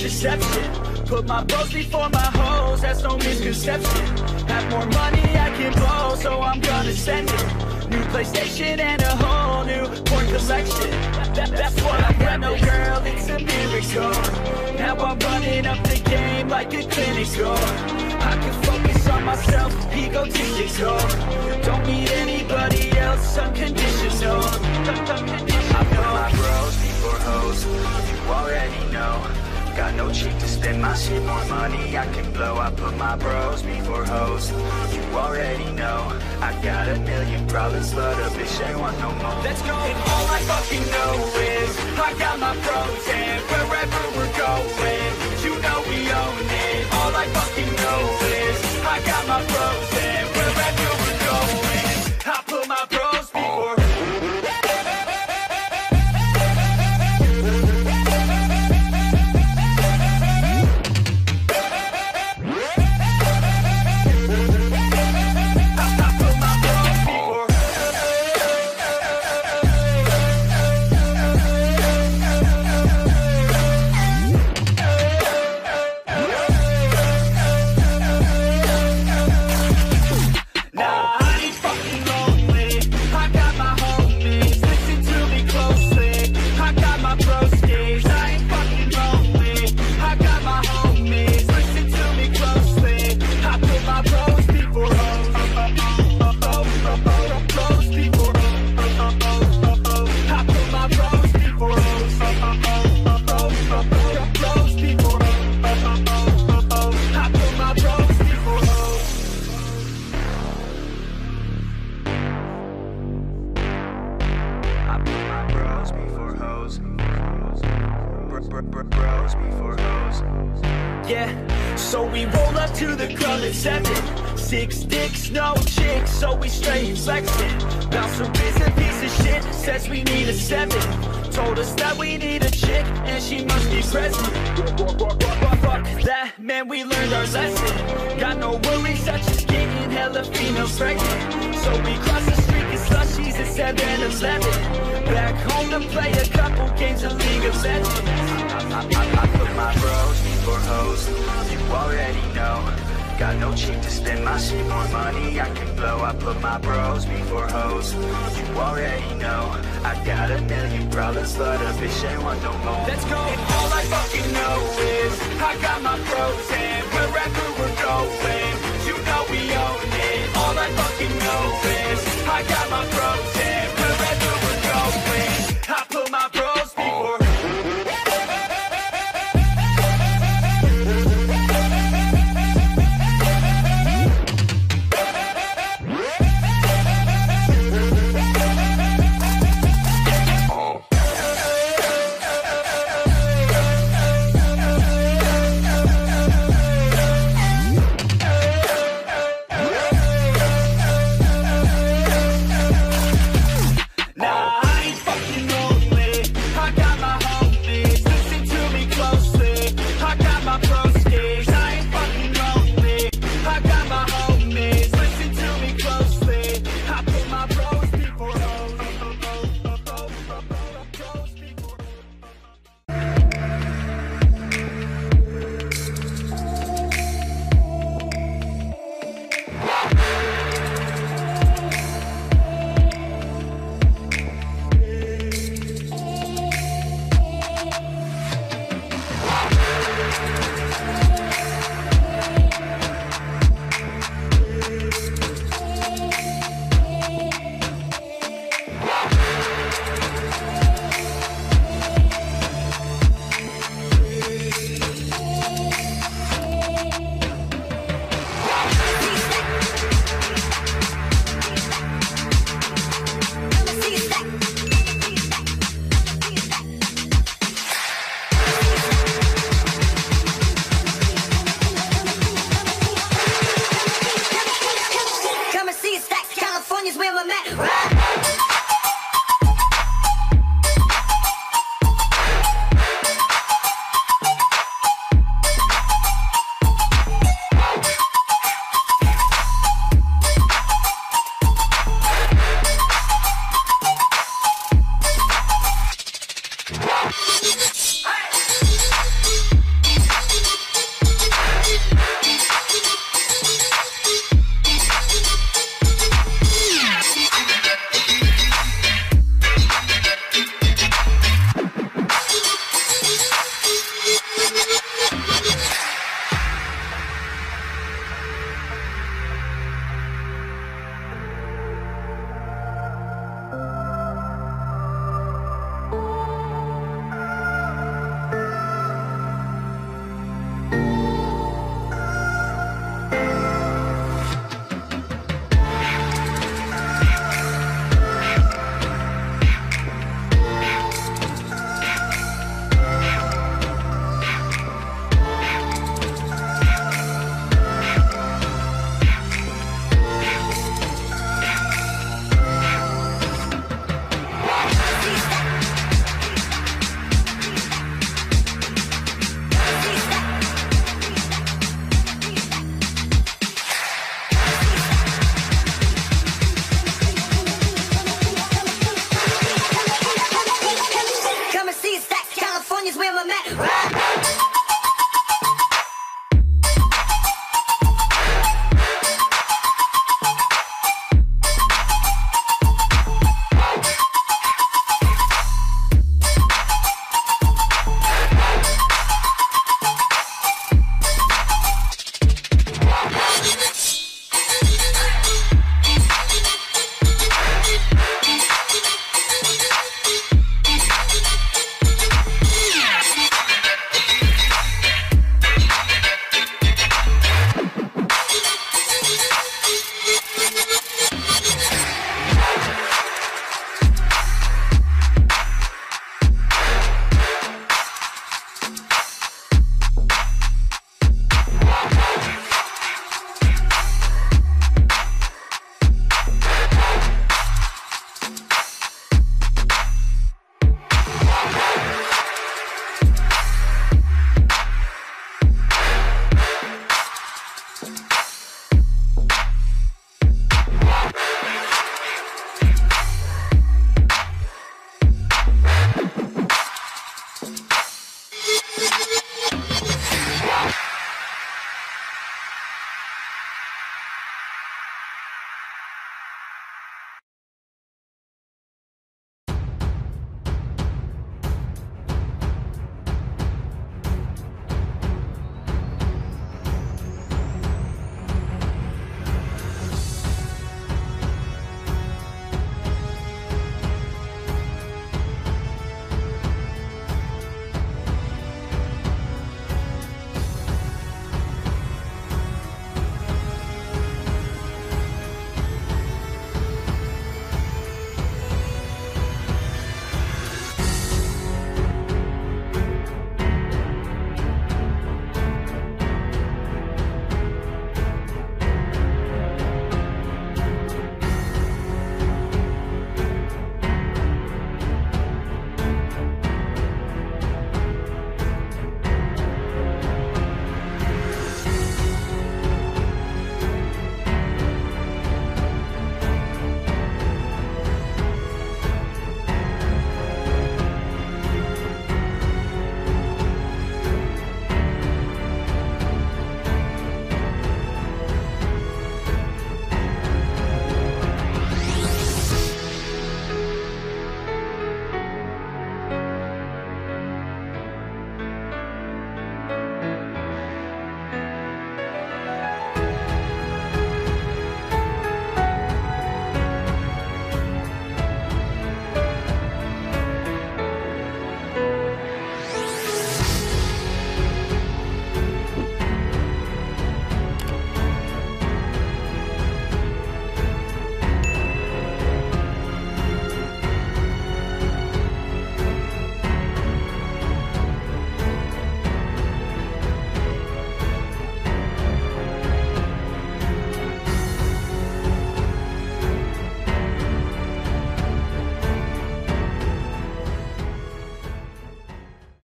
contraception. Put my bros before my hoes, that's no misconception. Have more money I can blow, so I'm gonna send it. New PlayStation and a whole new porn collection. That, That's what I got, no girl, it's a miracle. Now I'm running up the game like a clinical. I can focus on myself, egotistical. Don't need anybody else, unconditional. I put my bros hoes, you already know Got no cheek to spend my shit, more money I can blow. I put my bros before hoes, you already know I got a million problems, but a bitch ain't want no more. Let's go! And all I fucking know is I got my pros and wherever we're going You know we own it. All I fucking know is I got my pros Bros before hoes. Yeah, so we roll up to the club at seven. Six dicks, no chicks, so we straight flexing. Bouncer is a piece of shit, says we need a seven. Told us that we need a chick, and she must be present. Fuck that, man, we learned our lesson. Got no worries, such as getting hella females pregnant. So we cross the street, get slushies at 7-Eleven. Back home to play a couple games of League of Legends. Got no cheek to spend my shit, more money I can blow. I put my bros before hoes, you already know. I got a million problems, but a bitch ain't want no more. Let's go! And all I fucking know is I got my bros, and wherever we're going,